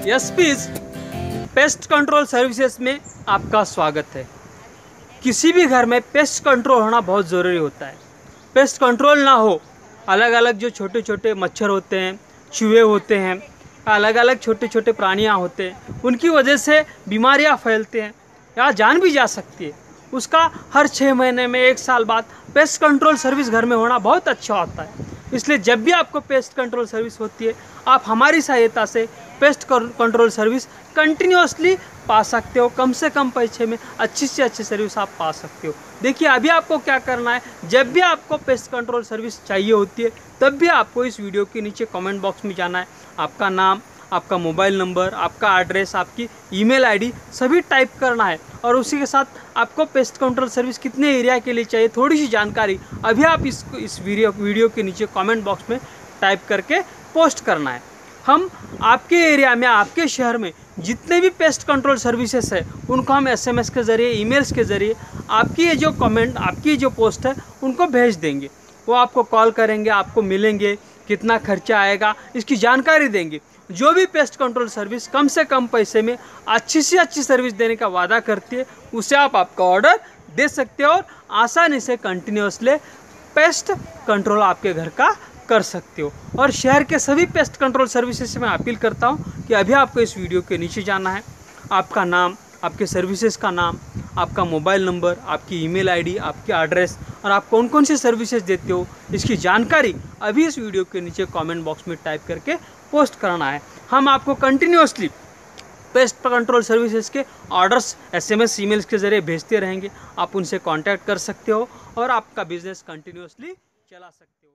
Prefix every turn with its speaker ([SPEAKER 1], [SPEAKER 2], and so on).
[SPEAKER 1] SPs paste control services में आपका स्वागत है। किसी भी घर में पेस्ट कंट्रोल होना बहुत ज़रूरी होता है। पेस्ट कंट्रोल ना हो अलग अलग जो छोटे छोटे मच्छर होते हैं, चूहे होते हैं अलग अलग छोटे छोटे प्राणियाँ होते हैं, उनकी वजह से बीमारियाँ फैलते हैं, या जान भी जा सकती है। उसका हर छः महीने में एक साल बाद पेस्ट कंट्रोल सर्विस घर में होना बहुत अच्छा होता है। इसलिए जब भी आपको पेस्ट कंट्रोल सर्विस होती है, आप हमारी सहायता से पेस्ट कंट्रोल सर्विस कंटिन्यूसली पा सकते हो, कम से कम पैसे में अच्छी से अच्छी सर्विस आप पा सकते हो। देखिए, अभी आपको क्या करना है, जब भी आपको पेस्ट कंट्रोल सर्विस चाहिए होती है, तब भी आपको इस वीडियो के नीचे कमेंट बॉक्स में जाना है। आपका नाम, आपका मोबाइल नंबर आपका एड्रेस आपकी ईमेल आईडी सभी टाइप करना है और उसी के साथ आपको पेस्ट कंट्रोल सर्विस कितने एरिया के लिए चाहिए थोड़ी सी जानकारी अभी आप इस इस वीडियो वीडियो के नीचे कमेंट बॉक्स में टाइप करके पोस्ट करना है। हम आपके एरिया में, आपके शहर में जितने भी पेस्ट कंट्रोल सर्विसेज़ है, उनको हम एसएमएस के ज़रिए ईमेल्स के ज़रिए, आपकी ये जो कमेंट आपकी जो पोस्ट है, उनको भेज देंगे। वो आपको कॉल करेंगे, आपको मिलेंगे, कितना खर्चा आएगा, इसकी जानकारी देंगे। जो भी पेस्ट कंट्रोल सर्विस कम से कम पैसे में अच्छी से अच्छी सर्विस देने का वादा करती है, उसे आप आपका ऑर्डर दे सकते हो और आसानी से कंटिन्यूसली पेस्ट कंट्रोल आपके घर का कर सकते हो। और शहर के सभी पेस्ट कंट्रोल सर्विसेज़ से मैं अपील करता हूँ कि अभी आपको इस वीडियो के नीचे जाना है। आपका नाम, आपके सर्विसेज़ का नाम, आपका मोबाइल नंबर आपकी ईमेल आईडी आपकी एड्रेस और आप कौन कौन सी सर्विसेज़ देते हो, इसकी जानकारी अभी इस वीडियो के नीचे कमेंट बॉक्स में टाइप करके पोस्ट करना है। हम आपको कंटिन्यूसली पेस्ट कंट्रोल सर्विसेज़ के ऑर्डर्स एसएमएस ईमेल्स के ज़रिए भेजते रहेंगे। आप उनसे कांटेक्ट कर सकते हो और आपका बिज़नेस कंटिन्यूसली चला सकते हो।